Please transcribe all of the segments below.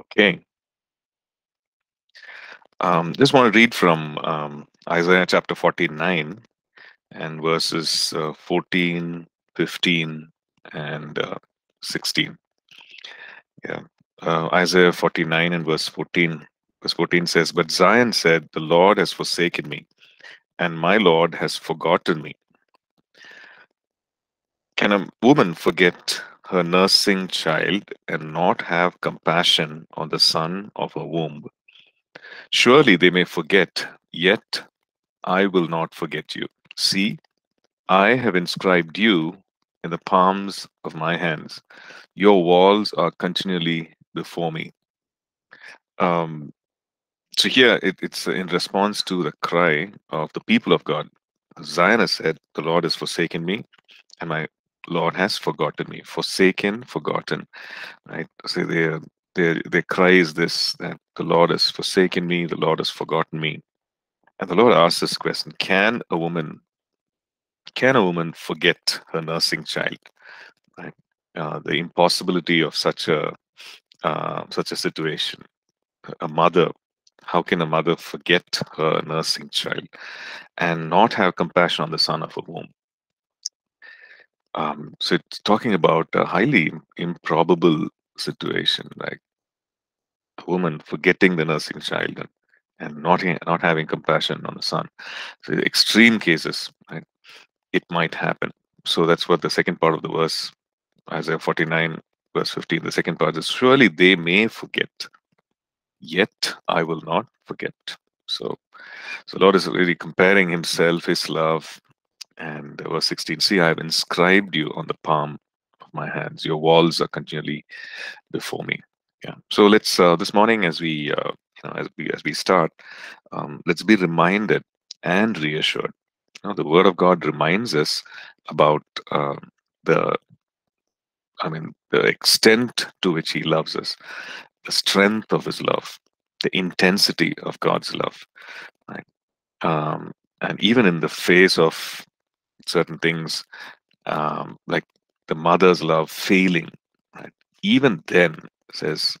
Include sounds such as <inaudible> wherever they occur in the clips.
Okay. Um, just want to read from um, Isaiah chapter 49 and verses uh, 14, 15, and uh, 16. Yeah. Uh, Isaiah 49 and verse 14. Verse 14 says, But Zion said, The Lord has forsaken me, and my Lord has forgotten me. Can a woman forget her nursing child and not have compassion on the son of her womb? Surely they may forget, yet I will not forget you. See, I have inscribed you in the palms of my hands. Your walls are continually before me. Um, so here it, it's in response to the cry of the people of God. Zion has said, The Lord has forsaken me, and my Lord has forgotten me. Forsaken, forgotten. Right? So their their their cry is this that the Lord has forsaken me, the Lord has forgotten me. And the Lord asks this question: Can a woman can a woman forget her nursing child? Right? Uh, the impossibility of such a uh, such a situation. A mother, how can a mother forget her nursing child and not have compassion on the son of her womb? Um, so it's talking about a highly improbable situation, like a woman forgetting the nursing child and, and not not having compassion on the son. So extreme cases, right? It might happen. So that's what the second part of the verse, Isaiah 49, verse 15, the second part is surely they may forget, yet I will not forget. So, so Lord is really comparing himself, his love, and verse 16, see, I have inscribed you on the palm of my hands. Your walls are continually before me. Yeah. So let's uh, this morning, as we uh, you know, as we as we start, um, let's be reminded and reassured. You know, the Word of God reminds us about uh, the, I mean, the extent to which He loves us, the strength of His love, the intensity of God's love, right? Um, and even in the face of certain things, um, like the mother's love failing, right? Even then, says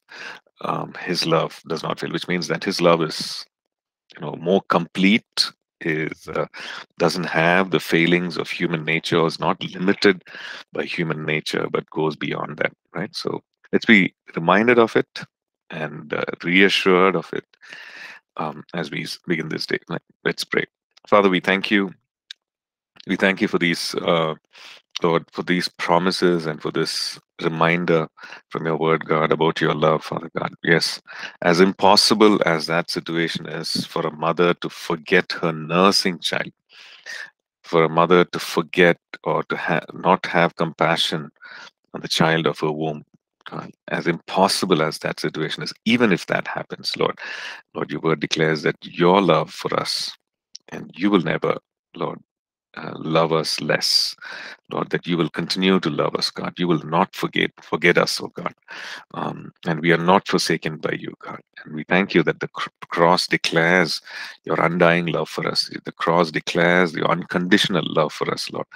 um, his love does not fail, which means that his love is, you know, more complete. Is uh, doesn't have the failings of human nature. Is not limited by human nature, but goes beyond that. Right. So let's be reminded of it and uh, reassured of it um, as we begin this day. Let's pray. Father, we thank you. We thank you for these uh, Lord, for these promises and for this reminder from your word, God, about your love, Father God. Yes, as impossible as that situation is for a mother to forget her nursing child, for a mother to forget or to ha- not have compassion on the child of her womb. God, as impossible as that situation is, even if that happens, Lord, Lord, your word declares that your love for us, and you will never, Lord, uh, love us less, Lord, that you will continue to love us, God. You will not forget forget us, oh God. Um, and we are not forsaken by you, God. And we thank you that the cr- cross declares your undying love for us. The cross declares your unconditional love for us, Lord.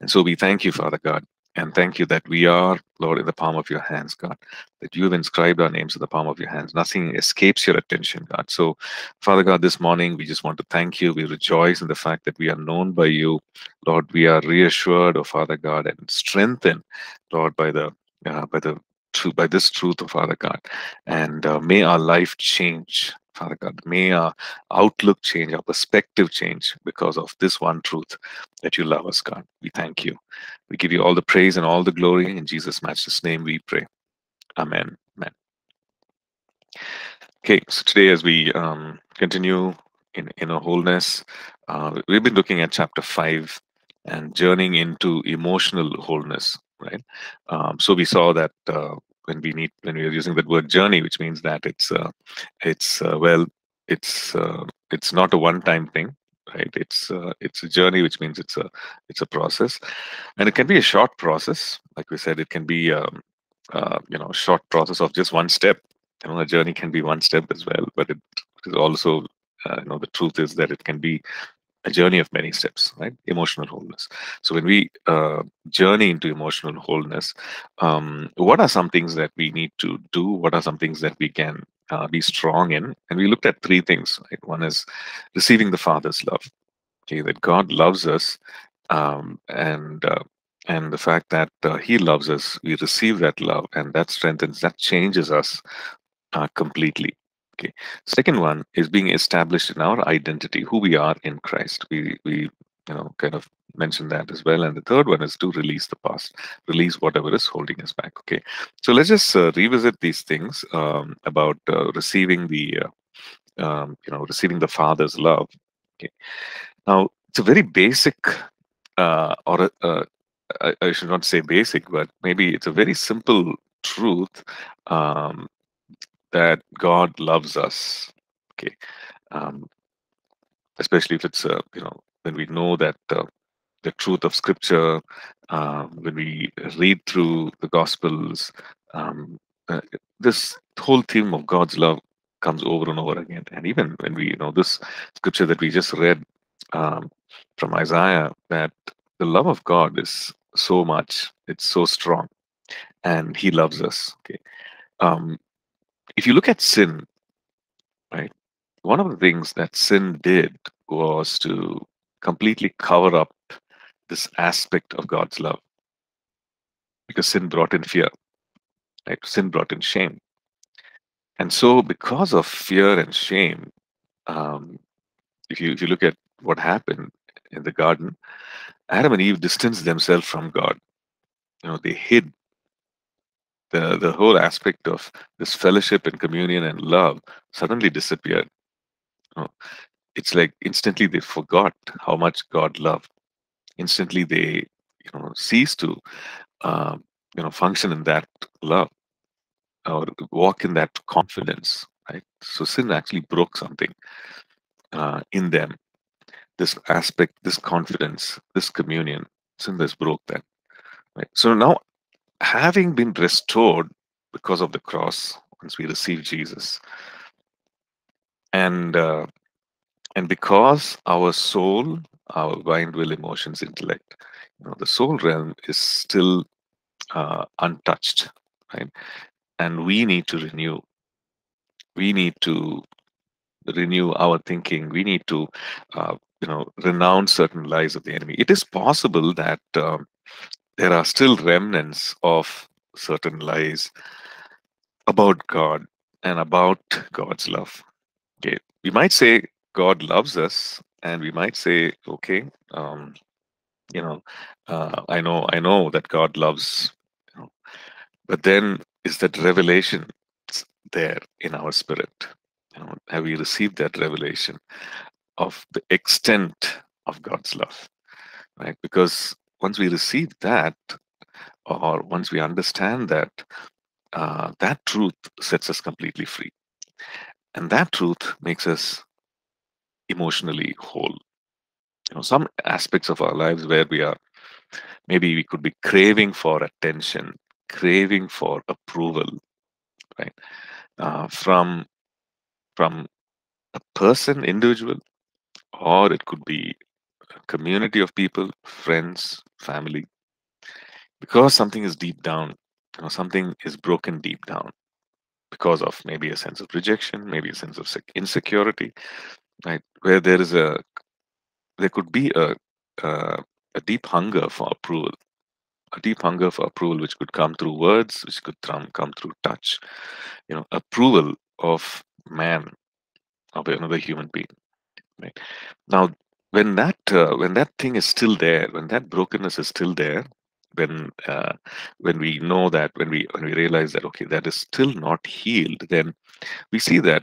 And so we thank you, Father God, and thank you that we are, Lord, in the palm of your hands, God, that you have inscribed our names in the palm of your hands. Nothing escapes your attention, God. So, Father God, this morning we just want to thank you. We rejoice in the fact that we are known by you. Lord, we are reassured, oh Father God, and strengthened, Lord, by the uh, by the truth, by this truth, oh Father God. And uh, may our life change Father God. May our outlook change, our perspective change because of this one truth that you love us, God. We thank you. We give you all the praise and all the glory. In Jesus' matchless name we pray. Amen. Amen. Okay, so today as we um, continue in inner wholeness, uh, we've been looking at chapter 5 and journeying into emotional wholeness, right? Um, so we saw that uh, when we need when we are using that word journey, which means that it's uh, it's uh, well, it's uh, it's not a one-time thing, right? It's uh, it's a journey, which means it's a it's a process, and it can be a short process. Like we said, it can be um, uh, you know short process of just one step. You know, a journey can be one step as well, but it is also uh, you know the truth is that it can be a journey of many steps, right? Emotional wholeness. So when we uh, journey into emotional wholeness, um, what are some things that we need to do? What are some things that we can uh, be strong in? And we looked at three things. Right? One is receiving the Father's love. Okay, that God loves us, um, and uh, and the fact that uh, He loves us, we receive that love, and that strengthens, that changes us uh, completely. Okay. Second one is being established in our identity, who we are in Christ. We we you know kind of mentioned that as well. And the third one is to release the past, release whatever is holding us back. Okay. So let's just uh, revisit these things um, about uh, receiving the uh, um, you know receiving the Father's love. Okay. Now it's a very basic uh, or uh, I, I should not say basic, but maybe it's a very simple truth um, that God loves us. Okay, um, especially if it's uh, you know when we know that uh, the truth of Scripture, uh, when we read through the Gospels, um, uh, this whole theme of God's love comes over and over again. And even when we you know this scripture that we just read um, from Isaiah, that the love of God is so much, it's so strong, and He loves us. Okay. Um, if you look at sin, right, one of the things that sin did was to completely cover up this aspect of God's love. Because sin brought in fear, right? Sin brought in shame. And so, because of fear and shame, um, if you if you look at what happened in the garden, Adam and Eve distanced themselves from God. You know, they hid the the whole aspect of this fellowship and communion and love suddenly disappeared. It's like instantly they forgot how much God loved. Instantly they you know cease to um, you know function in that love or walk in that confidence. Right. So sin actually broke something uh, in them. This aspect, this confidence, this communion, sin has broke that. Right. So now having been restored because of the cross once we receive jesus and uh, and because our soul our mind will emotions intellect you know the soul realm is still uh, untouched right? And we need to renew. We need to renew our thinking. We need to uh, you know renounce certain lies of the enemy. It is possible that um, there are still remnants of certain lies about God and about God's love. Okay, we might say God loves us, and we might say, okay, um, you know, uh, I know, I know that God loves, you know, but then is that revelation there in our spirit? You know, have we received that revelation of the extent of God's love? Right, because once we receive that, or once we understand that, uh, that truth sets us completely free. And that truth makes us emotionally whole. You know, some aspects of our lives where we are, maybe we could be craving for attention, craving for approval, right? Uh, from from a person, individual, or it could be community of people, friends, family, because something is deep down, you know, something is broken deep down because of maybe a sense of rejection, maybe a sense of insecurity, right? Where there is a, there could be a, a, a deep hunger for approval, a deep hunger for approval, which could come through words, which could come, come through touch, you know, approval of man, of another human being, right? Now, when that uh, when that thing is still there, when that brokenness is still there, when uh, when we know that when we when we realize that okay that is still not healed then we see that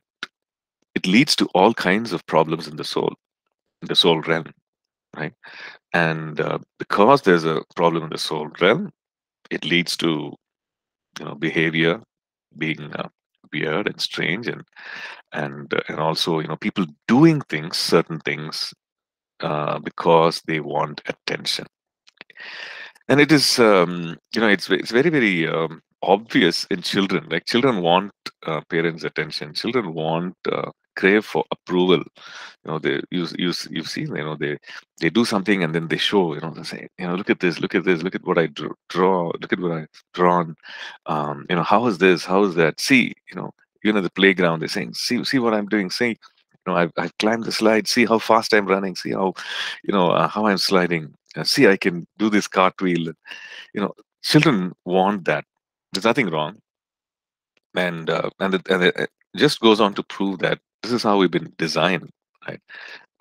it leads to all kinds of problems in the soul in the soul realm right? And uh, because there's a problem in the soul realm it leads to you know behavior being uh, weird and strange and and uh, and also you know people doing things certain things uh, because they want attention. And it is um, you know it's it's very very um, obvious in children like children want uh, parents attention. Children want uh, crave for approval. You know they you you you've seen you know they they do something and then they show you know they say you know look at this look at this look at what i draw, look at what i've drawn. Um you know how is this? How is that? See you know even at the playground they're saying see see what i'm doing? See know i've, I've climbed the slide see how fast i'm running see how you know uh, how i'm sliding uh, see i can do this cartwheel. You know children want that. There's nothing wrong. And uh, and, it, and it just goes on to prove that this is how we've been designed right?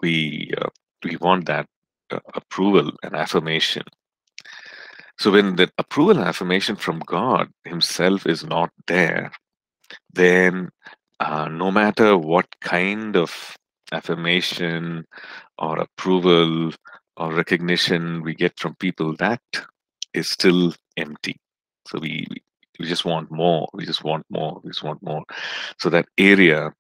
We uh, we want that uh, approval and affirmation. So when the approval and affirmation from god himself is not there then uh, no matter what kind of affirmation or approval or recognition we get from people that is still empty. So we we just want more we just want more we just want more. So that area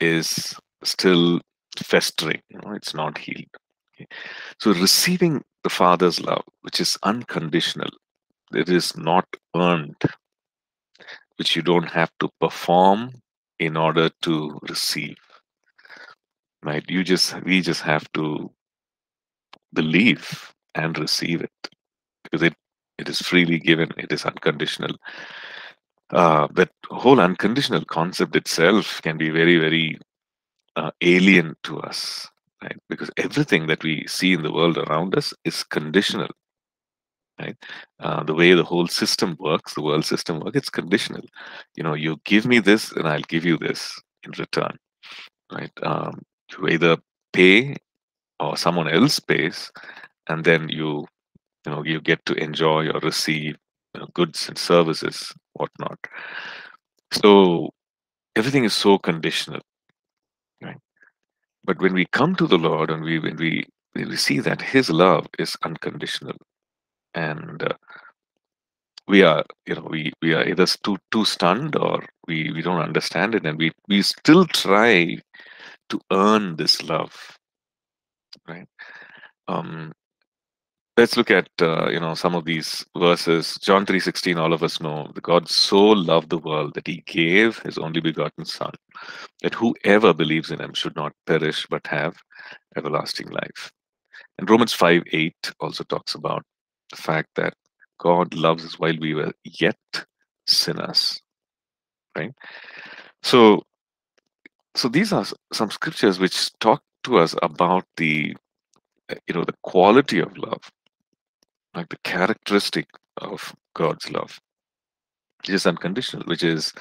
is still festering you know it's not healed. Okay? so receiving the father's love which is unconditional it is not earned which you don't have to perform in order to receive right? You just we just have to believe and receive it because it it is freely given it is unconditional. Uh, that whole unconditional concept itself can be very very uh, alien to us right? Because everything that we see in the world around us is conditional right? Uh, the way the whole system works the world system works it's conditional. You know you give me this and i'll give you this in return right? Um, you either pay or someone else pays and then you you know you get to enjoy or receive you know, goods and services whatnot. So everything is so conditional right? But when we come to the lord and we when we when we see that his love is unconditional and uh, we are you know we we are either too too stunned or we we don't understand it and we we still try to earn this love right? Um let's look at uh, you know some of these verses. John 3.16 all of us know that god so loved the world that he gave his only begotten son that whoever believes in him should not perish but have everlasting life. And romans 5.8 also talks about the fact that god loves us while we were yet sinners right so so these are some scriptures which talk to us about the you know the quality of love like the characteristic of God's love, which is unconditional, which is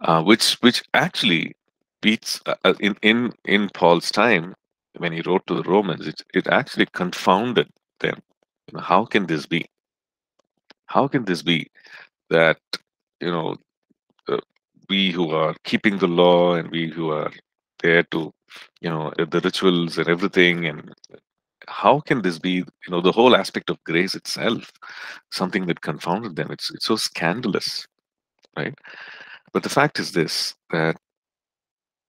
uh, which which actually beats uh, uh, in in in Paul's time when he wrote to the Romans, it it actually confounded them. How can this be? How can this be that you know uh, we who are keeping the law and we who are there to you know the rituals and everything and how can this be you know the whole aspect of grace itself? Something that confounded them. It's it's so scandalous right? But the fact is this that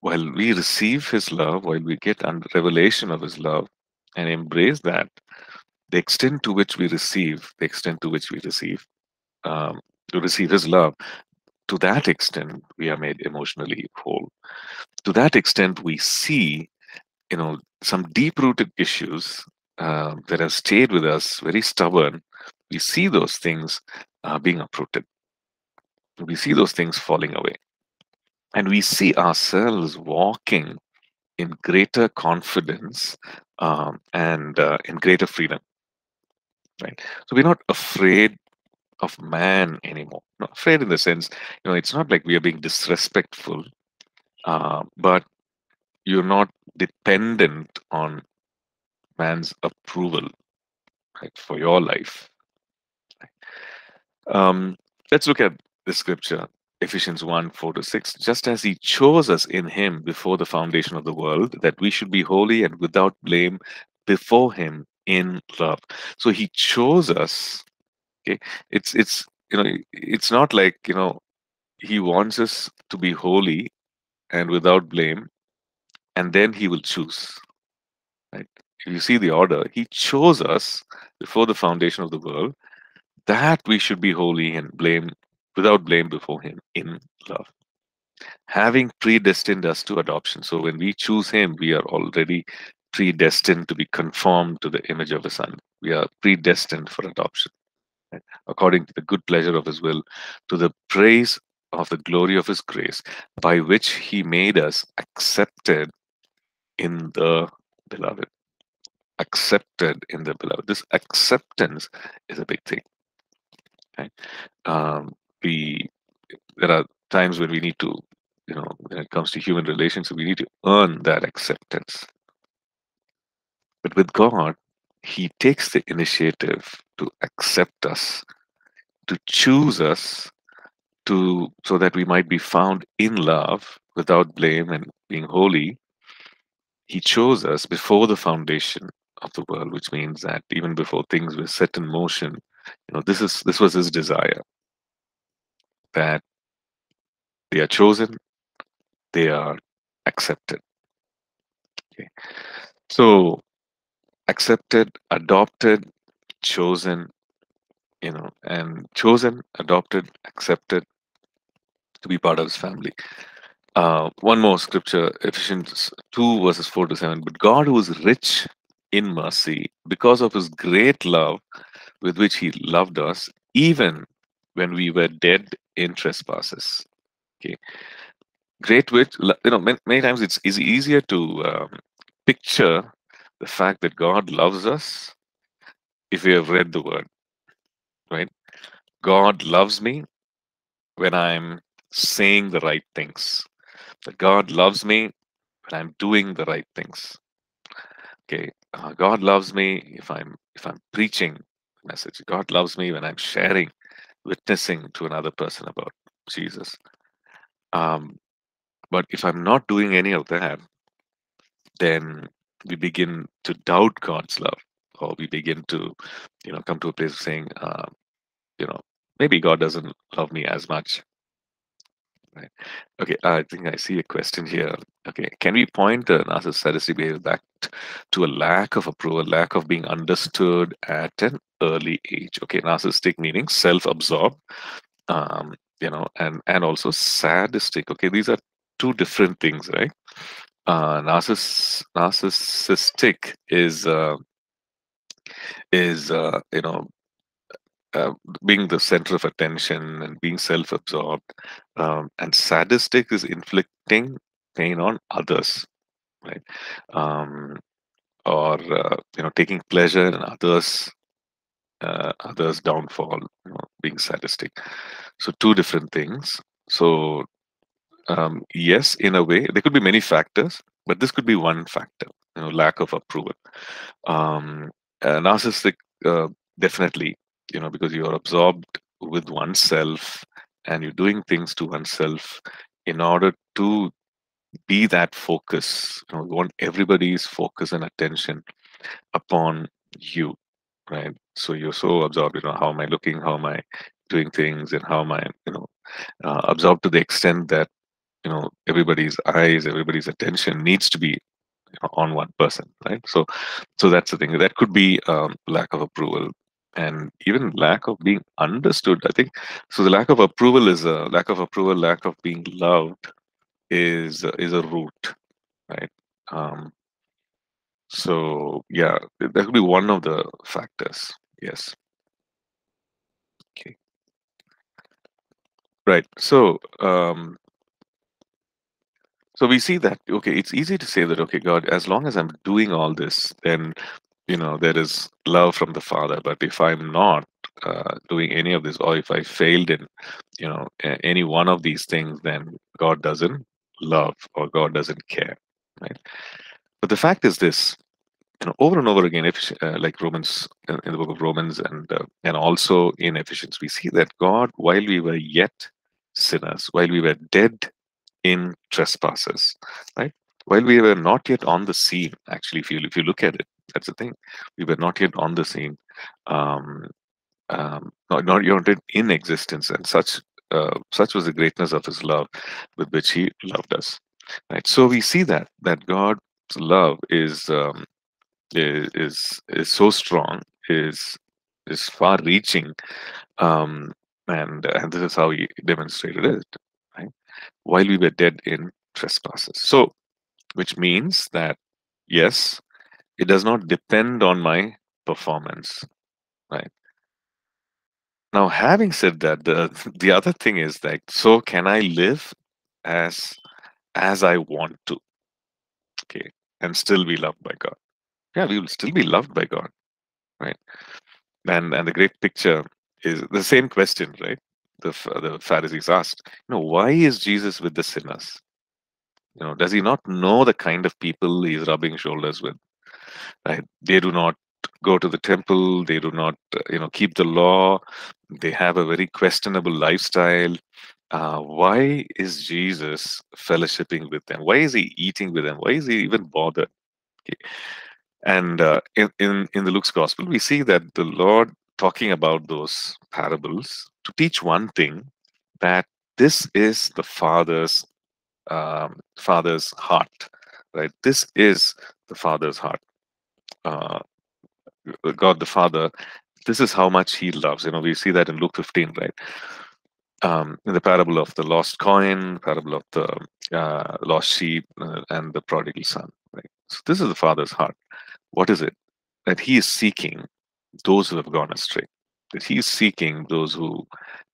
while we receive his love while we get under revelation of his love and embrace that the extent to which we receive the extent to which we receive um, to receive his love to that extent we are made emotionally whole. To that extent we see you know some deep rooted issues uh, that have stayed with us very stubborn. We see those things uh, being uprooted. We see those things falling away. And we see ourselves walking in greater confidence um, and uh, in greater freedom right so we're not afraid of man anymore not afraid in the sense you know it's not like we are being disrespectful uh, but you're not dependent on man's approval right, for your life. Um, let's look at the scripture, Ephesians 1 4 to 6. Just as he chose us in him before the foundation of the world, that we should be holy and without blame before him in love. So he chose us. Okay, it's it's you know it's not like you know he wants us to be holy and without blame, and then he will choose. Right? You see the order, he chose us before the foundation of the world that we should be holy and blame without blame before him in love. having predestined us to adoption. So when we choose Him, we are already predestined to be conformed to the image of His Son. We are predestined for adoption, right? according to the good pleasure of His will, to the praise of the glory of His grace, by which He made us accepted in the beloved. Accepted in the beloved. This acceptance is a big thing. Um, we there are times when we need to, you know, when it comes to human relations, we need to earn that acceptance. But with God, He takes the initiative to accept us, to choose us, to so that we might be found in love without blame and being holy. He chose us before the foundation of the world, which means that even before things were set in motion, you know, this is this was his desire that they are chosen, they are accepted. Okay. So accepted, adopted, chosen, you know, and chosen, adopted, accepted to be part of his family. Uh, one more scripture, Ephesians 2, verses 4 to 7. But God, who is rich in mercy, because of his great love with which he loved us, even when we were dead in trespasses. Okay. Great which, you know, many, many times it's, it's easier to um, picture the fact that God loves us if we have read the word, right? God loves me when I'm saying the right things. That God loves me when I'm doing the right things. Okay, uh, God loves me if I'm if I'm preaching message. God loves me when I'm sharing, witnessing to another person about Jesus. Um, but if I'm not doing any of that, then we begin to doubt God's love, or we begin to, you know, come to a place of saying, uh, you know, maybe God doesn't love me as much. Right. Okay, I think I see a question here. Okay, can we point the narcissistic behavior back to a lack of approval, lack of being understood at an early age? Okay, narcissistic meaning self-absorbed, um, you know, and and also sadistic. Okay, these are two different things, right? Uh, narciss narcissistic is uh, is uh, you know uh, being the center of attention and being self-absorbed um, and sadistic is inflicting pain on others right? Um, or uh, you know taking pleasure in others uh, others downfall you know, being sadistic. So two different things. So um, yes in a way there could be many factors but this could be one factor you know lack of approval. Um, narcissistic uh, definitely you know because you're absorbed with oneself and you're doing things to oneself in order to be that focus you know you want everybody's focus and attention upon you right? So you're so absorbed you know how am i looking how am i doing things and how am i you know uh, absorbed to the extent that you know everybody's eyes everybody's attention needs to be you know, on one person right? So so that's the thing. That could be um, lack of approval and even lack of being understood. I think so the lack of approval is a lack of approval lack of being loved is is a root right? Um so yeah that could be one of the factors. Yes. Okay. Right. So um so we see that okay it's easy to say that okay god as long as i'm doing all this then you know there is love from the father. But if i'm not uh, doing any of this or if i failed in you know any one of these things then god doesn't love or god doesn't care right? But the fact is this you know over and over again if uh, like romans in, in, the book of romans and uh, and also in ephesians we see that god while we were yet sinners while we were dead in trespasses right while we were not yet on the scene actually if you if you look at it that's the thing. We were not yet on the scene, um, um, not, not yet in existence, and such uh, such was the greatness of His love with which He loved us. Right. So we see that that God's love is um, is, is so strong, is is far reaching, um, and and this is how He demonstrated it. While we were dead in trespasses. So, which means that yes, it does not depend on my performance, right? Now, having said that, the <laughs> the other thing is like, so can I live as as I want to, okay, and still be loved by God? Yeah, we will still be loved by God, right? And and the great picture is the same question, right? The the Pharisees asked, you know, why is Jesus with the sinners? You know, does he not know the kind of people he's rubbing shoulders with? Right? They do not go to the temple. They do not, you know, keep the law. They have a very questionable lifestyle. Uh, why is Jesus fellowshipping with them? Why is he eating with them? Why is he even bothered? Okay. And uh, in, in in the Luke's gospel, we see that the Lord talking about those parables to teach one thing that this is the Father's um, Father's heart, right? This is the Father's heart. Uh, God the Father, this is how much He loves. You know, we see that in Luke 15, right? Um, in the parable of the lost coin, parable of the uh, lost sheep, uh, and the prodigal son. Right? So this is the Father's heart. What is it? That He is seeking those who have gone astray. That He is seeking those who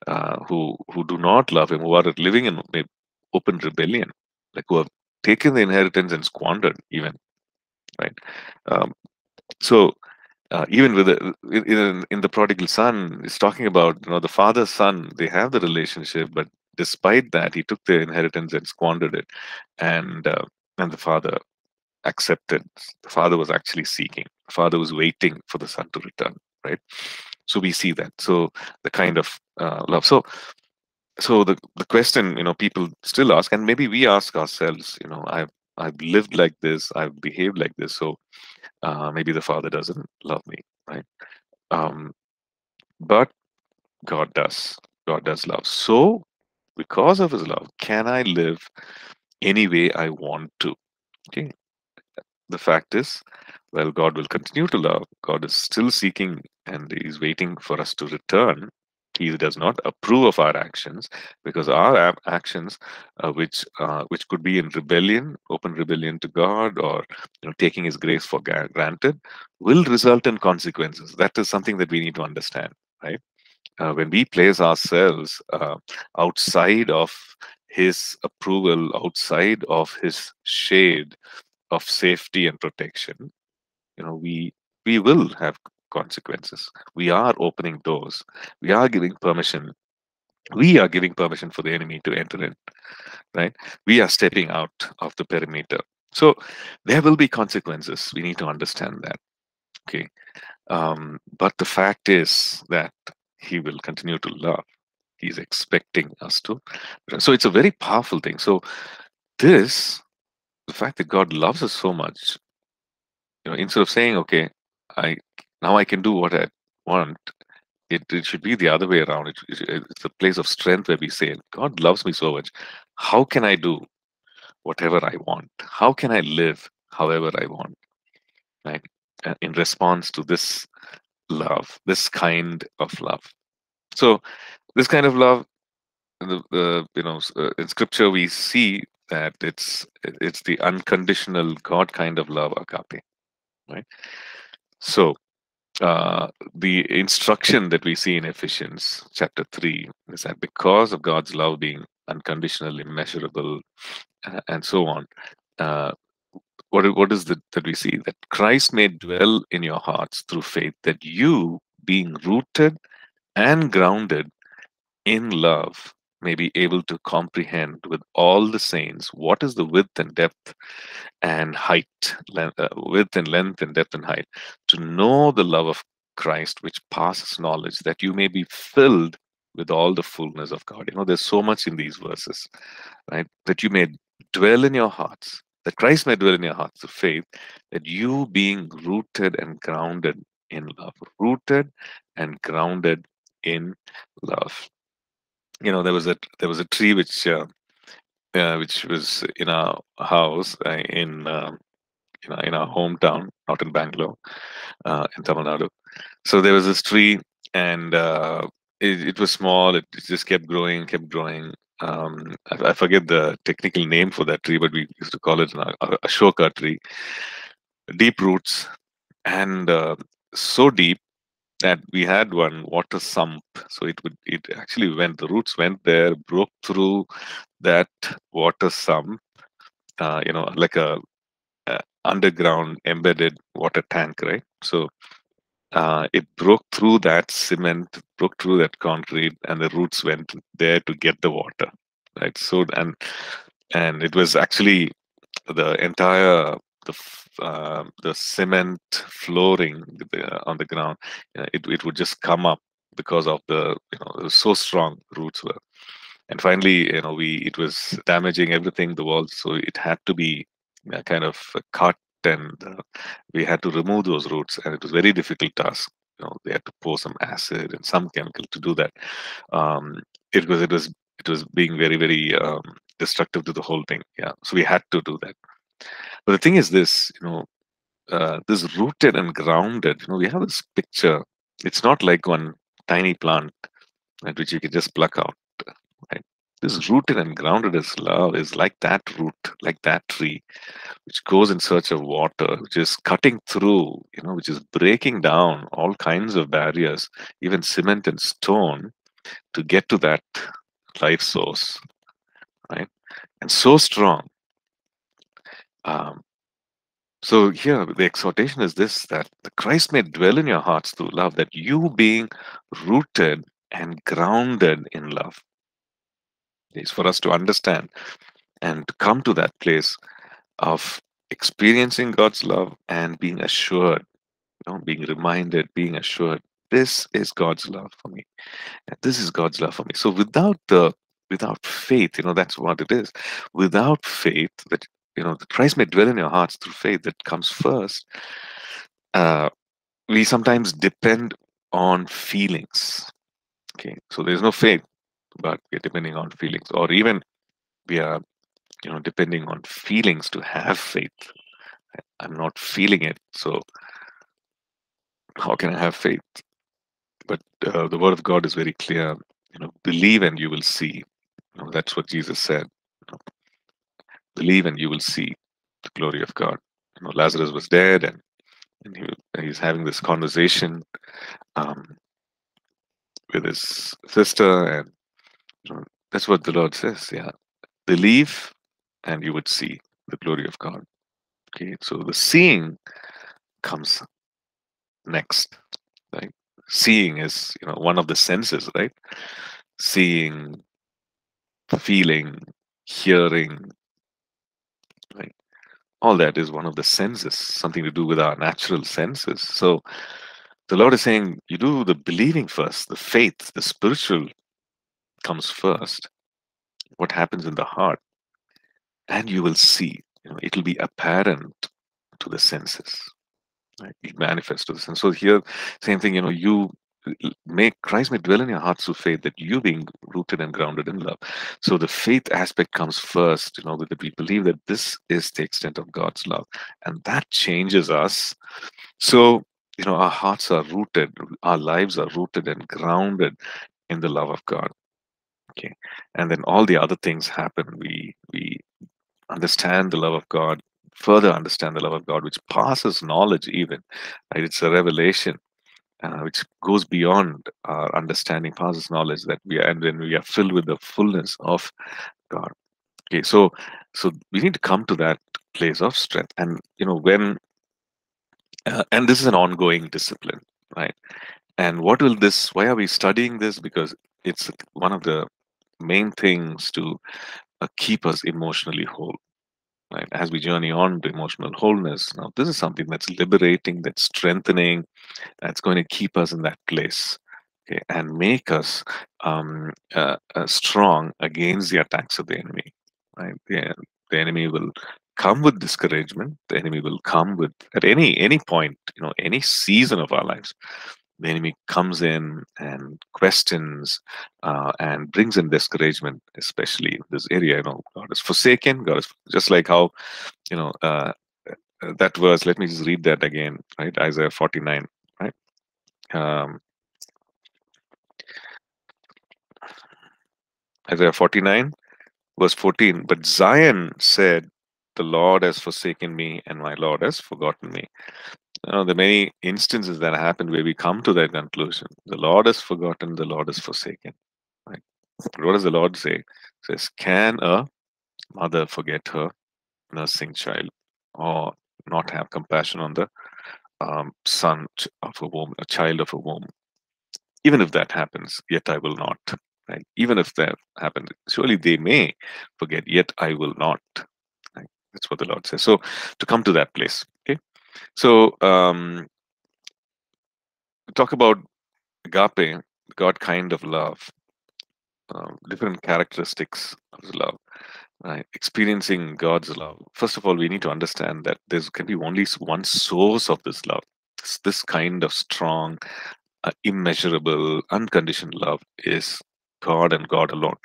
uh, who who do not love Him, who are living in open rebellion, like who have taken the inheritance and squandered, even. Right. Um, so uh, even with the, in, in the prodigal son, it's talking about you know the father son. They have the relationship, but despite that, he took the inheritance and squandered it, and uh, and the father accepted. The father was actually seeking. The father was waiting for the son to return. Right. So we see that. So the kind of uh, love. So so the the question you know people still ask, and maybe we ask ourselves. You know, I've I've lived like this. I've behaved like this. So uh, maybe the father doesn't love me, right? Um, but God does. God does love. So, because of His love, can I live any way I want to? Okay. The fact is, well, God will continue to love. God is still seeking and He's waiting for us to return. He does not approve of our actions because our actions uh, which uh, which could be in rebellion open rebellion to god or you know taking his grace for granted will result in consequences. That is something that we need to understand right? Uh, when we place ourselves uh, outside of his approval outside of his shade of safety and protection you know we we will have consequences. We are opening doors. We are giving permission. We are giving permission for the enemy to enter in, right? We are stepping out of the perimeter. So there will be consequences. We need to understand that. Okay. Um, but the fact is that he will continue to love. He's expecting us to. So it's a very powerful thing. So this, the fact that God loves us so much, you know, instead of saying, okay, I now I can do what I want. It, it should be the other way around. It, it, it's a place of strength where we say, God loves me so much. How can I do whatever I want? How can I live however I want? Right? In response to this love, this kind of love. So, this kind of love, the, the you know, uh, in Scripture we see that it's it's the unconditional God kind of love, agape, right? So, uh, the instruction that we see in Ephesians chapter 3 is that because of God's love being unconditional, immeasurable, uh, and so on, uh, what, what is the, that we see? That Christ may dwell in your hearts through faith, that you, being rooted and grounded in love, may be able to comprehend with all the saints what is the width and depth and height, length, uh, width and length and depth and height, to know the love of Christ which passes knowledge, that you may be filled with all the fullness of God. You know, there's so much in these verses, right? That you may dwell in your hearts, that Christ may dwell in your hearts of faith, that you being rooted and grounded in love, rooted and grounded in love you know there was a there was a tree which uh, uh, which was in our house uh, in uh, in, our, in our hometown, not in Bangalore, uh, in Tamil Nadu. So there was this tree, and uh, it, it, was small. It, it, just kept growing, kept growing. um, I, I, forget the technical name for that tree, but we used to call it an Ashoka tree. Deep roots, and uh, so deep that we had one water sump. So it would it actually went the roots went there, broke through that water sump. Uh, you know, like a, a underground embedded water tank, right? So uh, it broke through that cement, broke through that concrete, and the roots went there to get the water, right? So and and it was actually the entire the uh, the cement flooring on the ground. It it would just come up because of the you know so strong roots were. And finally, you know, we it was damaging everything the walls, so it had to be kind of cut and uh, we had to remove those roots and it was very difficult task you know they had to pour some acid and some chemical to do that um, it was it was it was being very very um, destructive to the whole thing yeah so we had to do that but the thing is this you know uh, this rooted and grounded you know we have this picture it's not like one tiny plant right, which you can just pluck out right this rooted and grounded as love is like that root like that tree which goes in search of water, which is cutting through, you know, which is breaking down all kinds of barriers, even cement and stone, to get to that life source, right? And so strong. Um, so here, the exhortation is this: that the Christ may dwell in your hearts through love, that you being rooted and grounded in love. It's for us to understand and to come to that place of experiencing God's love and being assured, you know, being reminded, being assured, this is God's love for me. And this is God's love for me. So without the without faith, you know, that's what it is. Without faith, that you know, the Christ may dwell in your hearts through faith that comes first. Uh, we sometimes depend on feelings. Okay, so there's no faith, but we're depending on feelings, or even we are you know depending on feelings to have faith. I'm not feeling it so how can i have faith? But uh, the word of god is very clear. You know believe and you will see. You know, that's what jesus said believe and you will see the glory of god you know lazarus was dead and and he, he's having this conversation um, with his sister and you know, that's what the lord says yeah believe and you would see the glory of God. Okay, so the seeing comes next, right? Seeing is you know one of the senses, right? Seeing, feeling, hearing? All that is one of the senses, something to do with our natural senses. So the Lord is saying, you do the believing first, the faith, the spiritual comes first. What happens in the heart and you will see you know it will be apparent to the senses right it manifests to the sense so here same thing you know you make christ may dwell in your hearts through faith that you being rooted and grounded in love. So the faith aspect comes first you know that we believe that this is the extent of god's love. And that changes us. So you know our hearts are rooted our lives are rooted and grounded in the love of god. Okay. And then all the other things happen. We we understand the love of God, further understand the love of God, which passes knowledge even. Right? It's a revelation which goes beyond our understanding, passes knowledge that we are, and when we are filled with the fullness of God. Okay, so so we need to come to that place of strength, and you know when, uh, and this is an ongoing discipline, right? And what will this? Why are we studying this? Because it's one of the main things to uh, keep us emotionally whole right as we journey on to emotional wholeness now this is something that's liberating that's strengthening that's going to keep us in that place okay, and make us um, uh, uh, strong against the attacks of the enemy right? The, the enemy will come with discouragement the enemy will come with at any any point you know any season of our lives the enemy comes in and questions uh, and brings in discouragement, especially in this area. You know, God is forsaken. God is just like how, you know, uh, uh that verse. Let me just read that again. Right, Isaiah forty nine. Right. Um, Isaiah 49, verse 14. But Zion said, The Lord has forsaken me, and my Lord has forgotten me. You know, the many instances that happen where we come to that conclusion. The Lord has forgotten, the Lord is forsaken. Right? What does the Lord say? It says, Can a mother forget her nursing child or not have compassion on the um, son of a womb, a child of a womb? Even if that happens, yet I will not. Right? Even if that happens, surely they may forget, yet I will not. Right? That's what the Lord says. So to come to that place, okay. So um, talk about agape, God kind of love, uh, different characteristics of love. Right? Experiencing God's love. First of all, we need to understand that there can be only one source of this love. It's this kind of strong, uh, immeasurable, unconditioned love is God and God alone.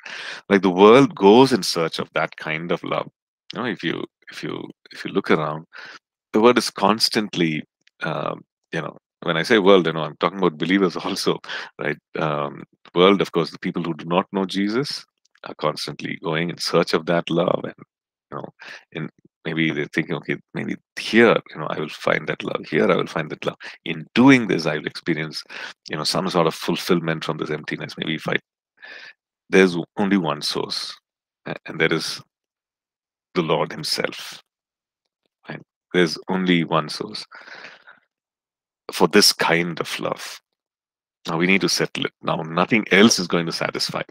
Like the world goes in search of that kind of love. You know, if you if you if you look around, the world is constantly, um, you know, when I say world, you know, I'm talking about believers <laughs> also, right? Um, world, of course, the people who do not know Jesus are constantly going in search of that love, and you know, in maybe they're thinking, okay, maybe here, you know, I will find that love. Here, I will find that love. In doing this, I will experience, you know, some sort of fulfillment from this emptiness. Maybe if I there's only one source, and that is the Lord Himself. There's only one source for this kind of love. Now we need to settle it. Now nothing else is going to satisfy.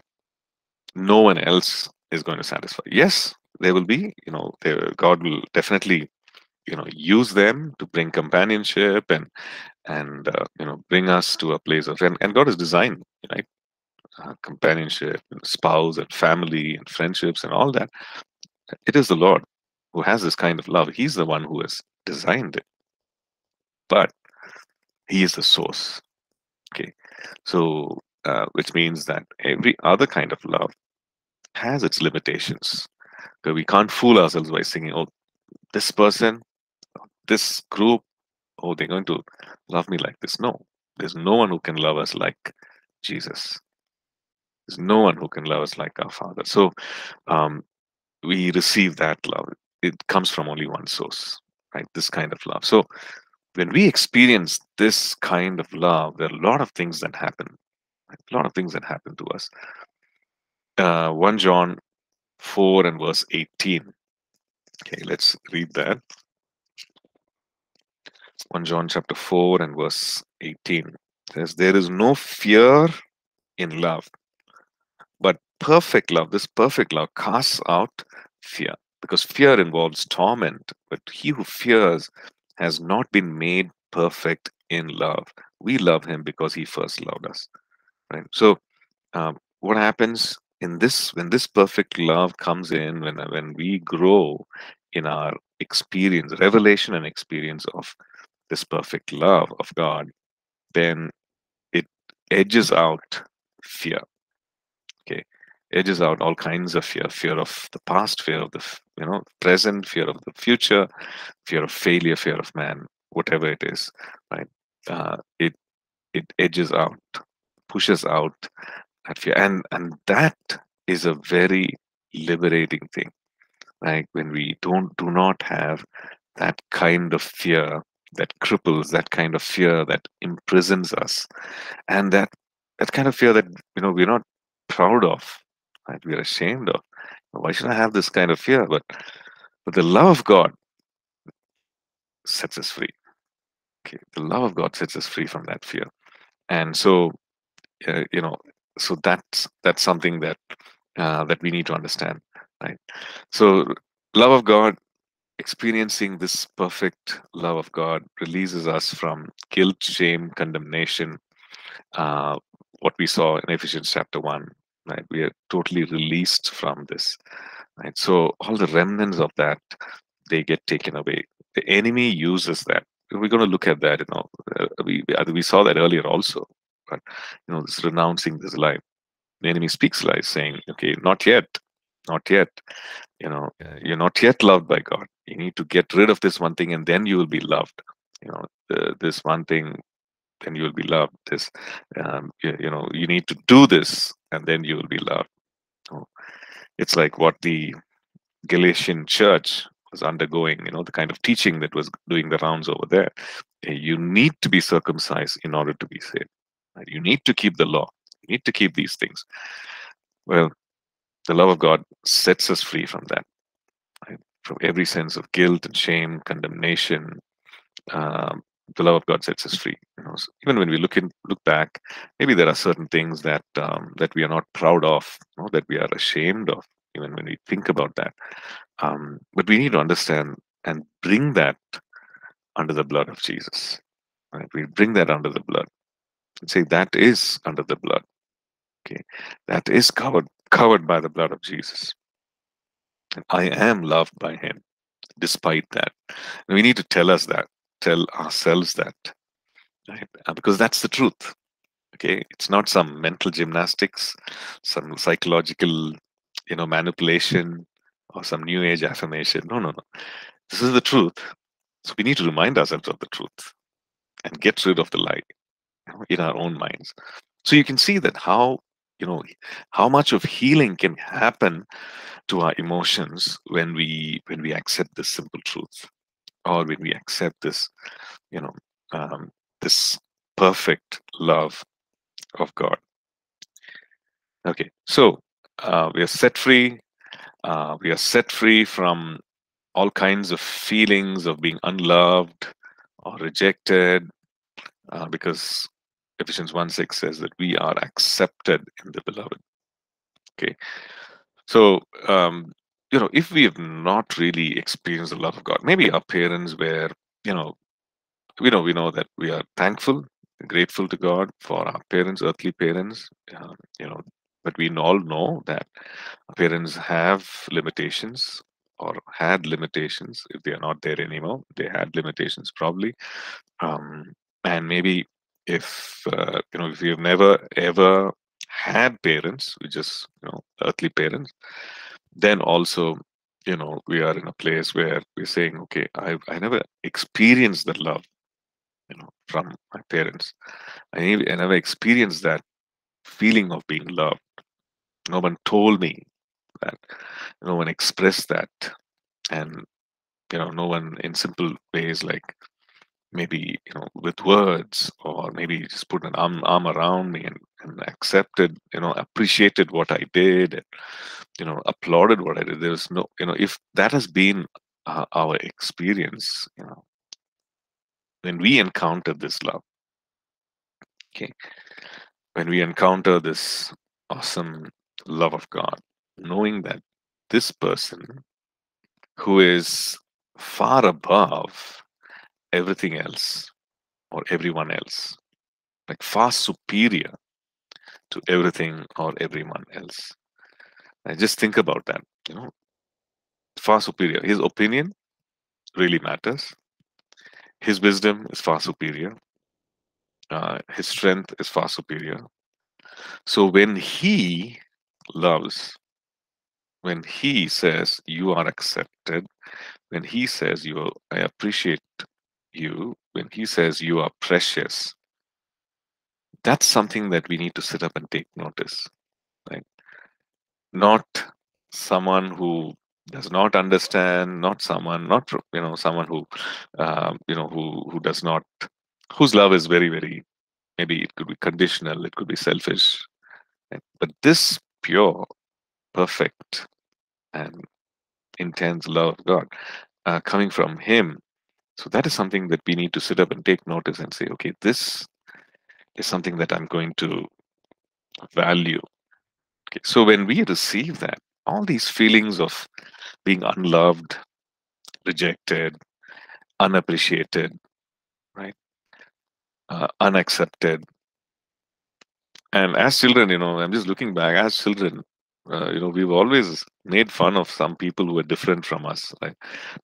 No one else is going to satisfy. Yes, there will be, you know, there, God will definitely, you know, use them to bring companionship and and uh, you know bring us to a place of and, and God is designed, right? uh, companionship, and spouse, and family, and friendships, and all that. It is the Lord who has this kind of love. He's the one who has designed it. But He is the source. Okay. So, uh, which means that every other kind of love has its limitations. So we can't fool ourselves by singing, oh, this person, this group, oh, they're going to love me like this. No, there's no one who can love us like Jesus. There's no one who can love us like our Father. So um, we receive that love. It comes from only one source, right? This kind of love. So when we experience this kind of love, there are a lot of things that happen. Right? A lot of things that happen to us. Uh, 1 John 4 and verse 18. Okay, let's read that. 1 John chapter 4 and verse 18 says, There is no fear in love, but perfect love, this perfect love casts out fear because fear involves torment. But he who fears has not been made perfect in love. We love him because he first loved us. Right. So, um, what happens in this when this perfect love comes in when when we grow in our experience, revelation and experience of this perfect love of God, then it edges out fear edges out all kinds of fear fear of the past fear of the you know present fear of the future fear of failure fear of man whatever it is right? Uh, it it edges out pushes out that fear. And and that is a very liberating thing like when we don't do not have that kind of fear that cripples that kind of fear that imprisons us and that that kind of fear that you know we're not proud of, right? We are ashamed of. Why should I have this kind of fear? But but the love of God sets us free. Okay, the love of God sets us free from that fear, and so uh, you know, so that's that's something that uh, that we need to understand, right? So love of God, experiencing this perfect love of God releases us from guilt, shame, condemnation, uh, what we saw in Ephesians chapter 1, right? We are totally released from this, right? So all the remnants of that, they get taken away. The enemy uses that. We're going to look at that, you know, uh, we, we saw that earlier also, but, you know, this renouncing this lie. The enemy speaks lies saying, okay, not yet, not yet. You know, you're not yet loved by God. You need to get rid of this one thing and then you will be loved. You know, the, this one thing then you will be loved. This, um, you, you, know, you need to do this, and then you will be loved. Oh, it's like what the Galatian church was undergoing, you know, the kind of teaching that was doing the rounds over there. You need to be circumcised in order to be saved. Right? You need to keep the law. You need to keep these things. Well, the love of God sets us free from that, right? from every sense of guilt and shame, condemnation. Um, the love of God sets us free. You know, so even when we look in, look back, maybe there are certain things that um, that we are not proud of, you know, that we are ashamed of, even when we think about that. Um, but we need to understand and bring that under the blood of Jesus. Right? We bring that under the blood and say that is under the blood. Okay, that is covered covered by the blood of Jesus. And I am loved by Him, despite that. And we need to tell us that, tell ourselves that, right? Uh, because that's the truth. Okay, it's not some mental gymnastics, some psychological, you know, manipulation, or some new age affirmation. No, no, no. This is the truth. So we need to remind ourselves of the truth and get rid of the lie in our own minds. So you can see that how you know how much of healing can happen to our emotions when we when we accept this simple truth or when we accept this you know um, this perfect love of god okay so uh, we are set free uh, we are set free from all kinds of feelings of being unloved or rejected uh, because Ephesians 1 6 says that we are accepted in the beloved. Okay. So, um, you know, if we have not really experienced the love of God, maybe our parents were, you know, we know we know that we are thankful, grateful to God for our parents, earthly parents, um, you know, but we all know that parents have limitations or had limitations if they are not there anymore. They had limitations probably, um, and maybe if uh, you know if you've never ever had parents which is you know earthly parents then also you know we are in a place where we're saying okay i i never experienced that love you know from my parents. I, I never experienced that feeling of being loved. No one told me that. No one expressed that. And you know no one in simple ways like maybe you know with words or maybe just put an arm, arm around me and, and accepted you know appreciated what i did and you know applauded what i did there's no you know if that has been uh, our experience you know when we encounter this love okay when we encounter this awesome love of god knowing that this person who is far above everything else or everyone else, like far superior to everything or everyone else. And just think about that, you know, far superior. His opinion really matters. His wisdom is far superior. Uh, his strength is far superior. So when he loves, when he says you are accepted, when he says you, I appreciate you, when he says you are precious, that's something that we need to sit up and take notice, right? Not someone who does not understand, not someone, not you know, someone who, um, you know, who who does not, whose love is very, very, maybe it could be conditional, it could be selfish, but this pure, perfect, and intense love of God uh, coming from Him so that is something that we need to sit up and take notice and say, okay, this is something that I'm going to value. Okay, so when we receive that, all these feelings of being unloved, rejected, unappreciated, right, uh, unaccepted, and as children, you know, I'm just looking back. As children, uh, you know, we've always made fun of some people who were different from us. Like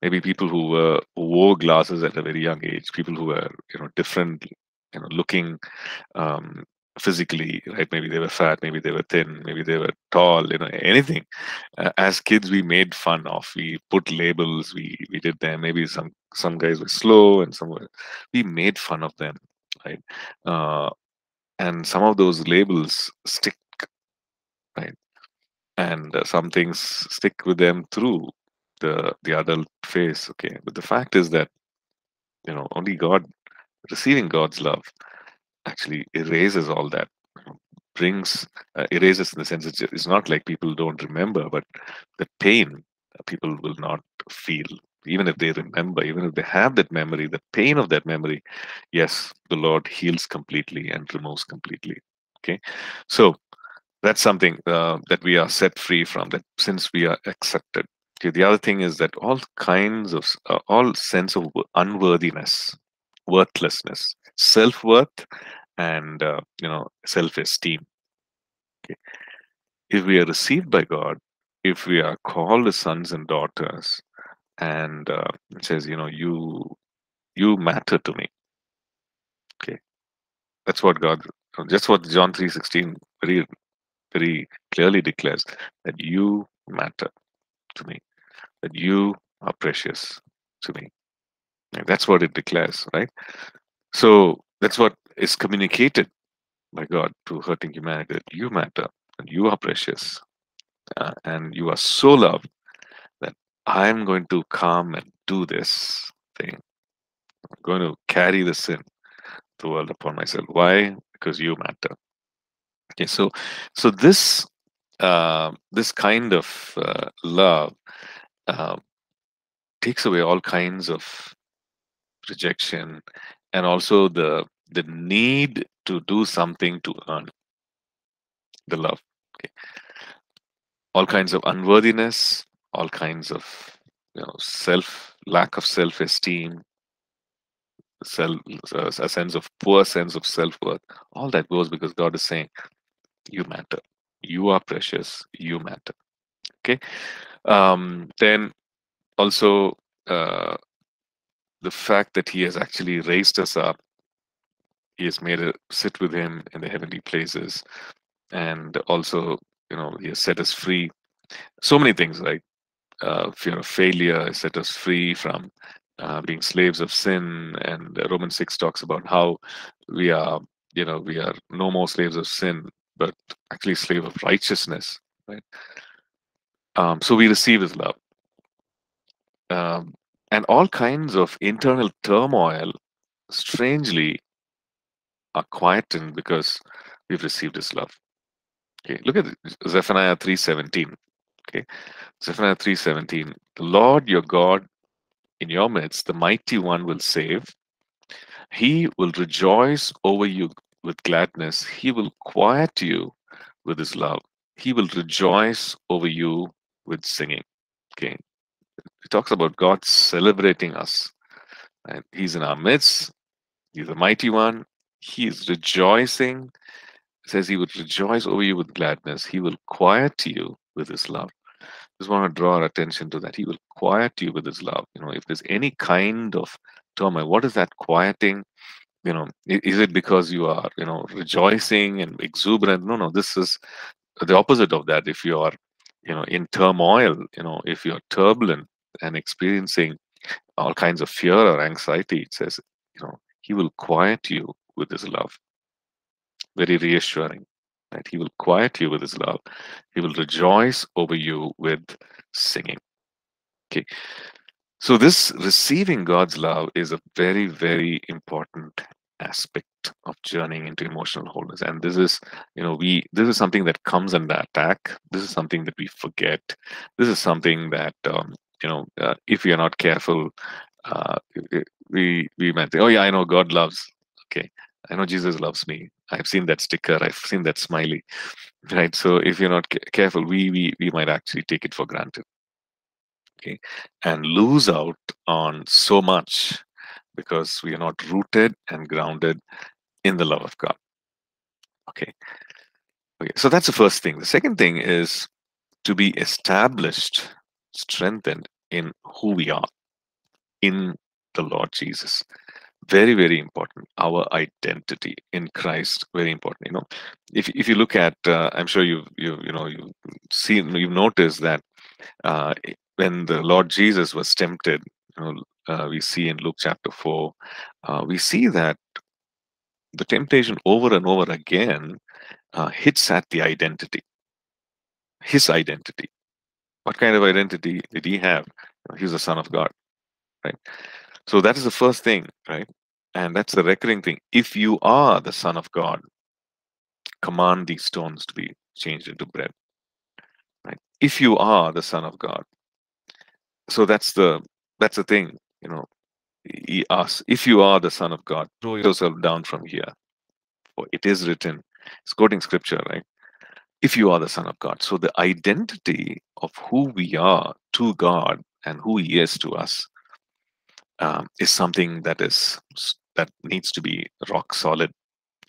maybe people who were who wore glasses at a very young age, people who were you know different, you know, looking um, physically, right? Maybe they were fat, maybe they were thin, maybe they were tall. You know, anything. Uh, as kids, we made fun of. We put labels. We we did them. Maybe some some guys were slow, and some were. We made fun of them, right? Uh, and some of those labels stick, right? and uh, some things stick with them through the the adult phase. Okay, but the fact is that you know only God receiving God's love actually erases all that brings uh, erases in the sense it's, it's not like people don't remember but the pain people will not feel. Even if they remember even if they have that memory the pain of that memory yes the lord heals completely and removes completely okay? So that's something uh, that we are set free from that since we are accepted. Okay the other thing is that all kinds of uh, all sense of unworthiness worthlessness self-worth and uh, you know self-esteem. Okay. If we are received by god if we are called as sons and daughters and uh, it says you know you you matter to me. Okay. That's what god that's what john 3.16 very very clearly declares that you matter to me that you are precious to me that's what it declares right so that's what is communicated by God to hurting humanity that you matter and you are precious uh, and you are so loved that I'm going to come and do this thing. I'm going to carry the sin, the world upon myself. Why? Because you matter. Okay, so so this uh, this kind of uh, love uh, takes away all kinds of rejection and also the the need to do something to earn the love okay? All kinds of unworthiness all kinds of you know self lack of self-esteem self a sense of poor sense of self-worth all that goes because god is saying you matter. You are precious. You matter. Okay? Um then also uh the fact that he has actually raised us up he has made us sit with him in the heavenly places and also you know he has set us free. So many things right uh, fear of failure set us free from uh, being slaves of sin and uh, romans 6 talks about how we are you know we are no more slaves of sin but actually slave of righteousness right? Um, so we receive his love. Um, and all kinds of internal turmoil strangely are quietened because we've received his love. Okay look at zephaniah 3.17 okay zephaniah 3.17 the lord your god in your midst the mighty one will save. He will rejoice over you with gladness. He will quiet you with his love. He will rejoice over you with singing. Okay he talks about god celebrating us. And he's in our midst. He's the mighty one. He is rejoicing. Says he would rejoice over you with gladness. He will quiet you with his love. Just want to draw our attention to that. He will quiet you with his love. You know if there's any kind of turmoil what is that quieting? You know is it because you are you know rejoicing and exuberant? No no this is the opposite of that. If you are you know in turmoil you know if you're turbulent and experiencing all kinds of fear or anxiety it says you know he will quiet you with his love. Very reassuring right? He will quiet you with his love. He will rejoice over you with singing. Okay. So this receiving god's love is a very very important aspect of journeying into emotional wholeness. And this is you know we this is something that comes under attack. This is something that we forget. This is something that um, you know uh, if we are not careful uh, we we might think oh yeah i know god loves okay i know jesus loves me. I've seen that sticker. I've seen that smiley right? So if you're not careful we we we might actually take it for granted okay? And lose out on so much because we are not rooted and grounded in the love of god okay? Okay so that's the first thing. The second thing is to be established strengthened in who we are in the lord jesus. Very very important. Our identity in christ very important you know. If, if you look at uh, i'm sure you've you you know you've seen you've noticed that uh, when the lord jesus was tempted you know uh, we see in luke chapter 4 uh, we see that the temptation over and over again uh, hits at the identity his identity. What kind of identity did he have? He's the Son of God, right? So that is the first thing, right? And that's the recurring thing. If you are the Son of God, command these stones to be changed into bread. Right? If you are the Son of God. So that's the that's the thing, you know. He asks, if you are the Son of God, throw yourself down from here. For it is written, it's quoting scripture, right? If you are the Son of God. So the identity of who we are to God and who He is to us um, is something that is that needs to be rock solid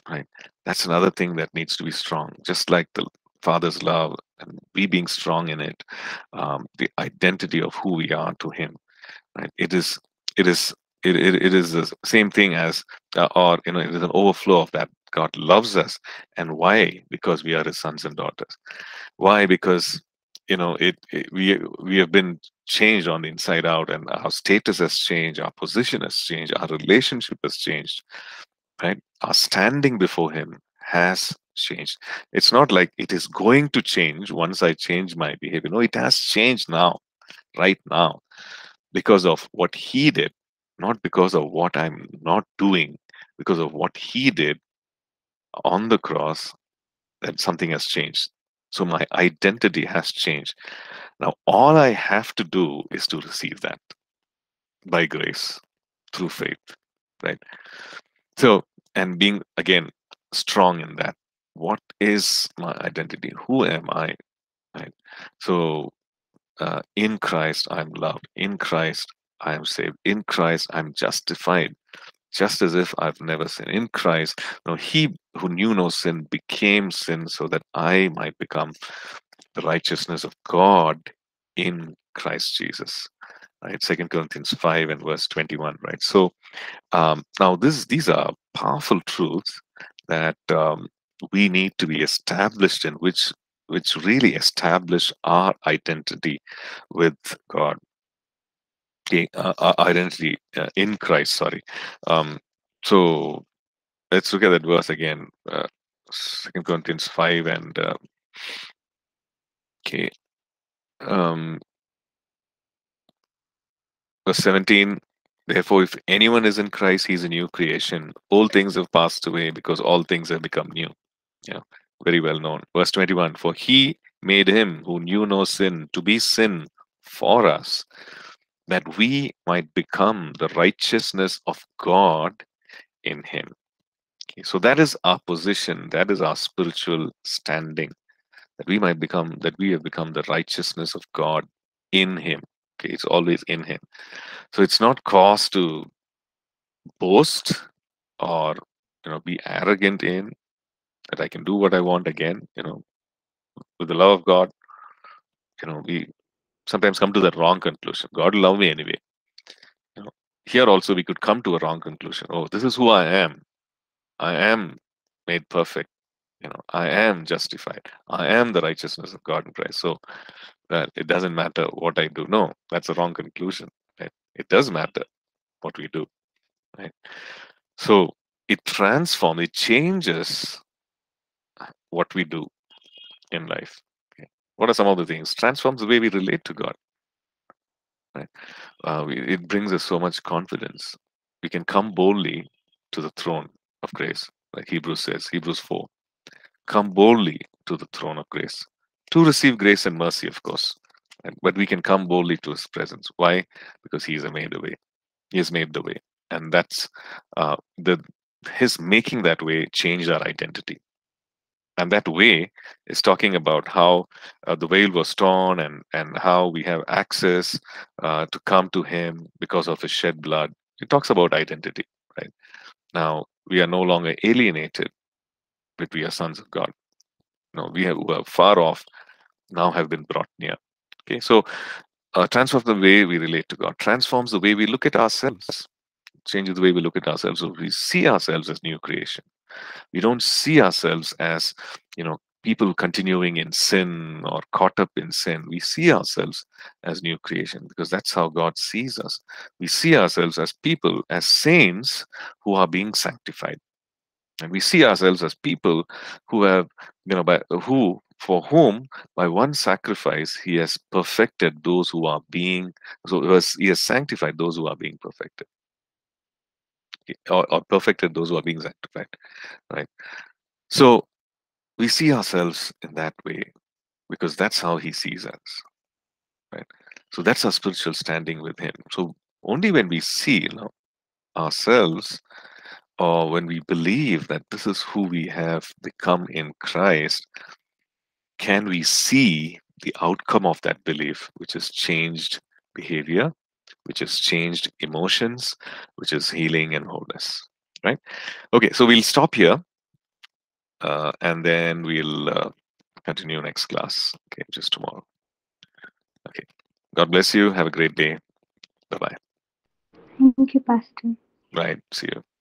right? That's another thing that needs to be strong. Just like the father's love and we being strong in it um, the identity of who we are to him right? It is it is it, it, it is the same thing as uh, or you know it is an overflow of that god loves us and why? Because we are his sons and daughters. Why? Because you know it, it, we we have been changed on the inside out and our status has changed our position has changed our relationship has changed right? Our standing before him has changed. It's not like it is going to change once i change my behavior. No it has changed now right now because of what he did not because of what i'm not doing because of what he did on the cross that something has changed so my identity has changed. Now, all I have to do is to receive that by grace through faith, right? So, and being again strong in that. What is my identity? Who am I? Right? So, uh, in Christ, I'm loved. In Christ, I am saved. In Christ, I'm justified just as if I've never sinned. In Christ, no, he who knew no sin became sin so that I might become the righteousness of God in Christ Jesus. Right, Second Corinthians 5 and verse 21, right? So um, now this these are powerful truths that um, we need to be established in, which which really establish our identity with God uh, identity uh, in Christ. Sorry. Um, so let's look at that verse again. Uh, Second Corinthians five and uh, okay, um, verse seventeen. Therefore, if anyone is in Christ, he's a new creation. All things have passed away because all things have become new. Yeah, very well known. Verse 21 For he made him who knew no sin to be sin for us, that we might become the righteousness of God in Him. So that is our position, that is our spiritual standing, that we might become, that we have become the righteousness of God in Him. Okay, it's always in Him. So it's not cause to boast or you know be arrogant in that I can do what I want again, you know, with the love of God, you know, we sometimes come to the wrong conclusion. God will love me anyway. You know, here also we could come to a wrong conclusion. Oh, this is who I am. I am made perfect. You know, I am justified. I am the righteousness of God in Christ. So that it doesn't matter what I do. No, that's a wrong conclusion. Right? It does matter what we do. Right? So it transforms, it changes what we do in life. Okay? What are some of the things? Transforms the way we relate to God. Right? Uh, we, it brings us so much confidence. We can come boldly to the throne of grace, like Hebrews says, Hebrews 4. Come boldly to the throne of grace to receive grace and mercy, of course. But we can come boldly to his presence. Why? Because he has made the way. He has made the way. And that's uh, the his making that way changed our identity and that way is talking about how uh, the veil was torn and and how we have access uh, to come to him because of his shed blood it talks about identity right now we are no longer alienated but we are sons of god. No we have, who are far off now have been brought near. Okay so uh, transforms the way we relate to god transforms the way we look at ourselves changes the way we look at ourselves so we see ourselves as new creation. We don't see ourselves as you know people continuing in sin or caught up in sin we see ourselves as new creation because that's how god sees us. We see ourselves as people as saints who are being sanctified. And we see ourselves as people who have you know by, who for whom by one sacrifice he has perfected those who are being so he has sanctified those who are being perfected. Or, or perfected those who are being sanctified right? So we see ourselves in that way because that's how he sees us right? So that's our spiritual standing with him. So only when we see you know ourselves or when we believe that this is who we have become in Christ, can we see the outcome of that belief, which is changed behavior, which is changed emotions, which is healing and wholeness, right? Okay, so we'll stop here uh, and then we'll uh, continue next class, okay, just tomorrow. Okay, God bless you. Have a great day. Bye bye. Thank you, Pastor. Right, see you.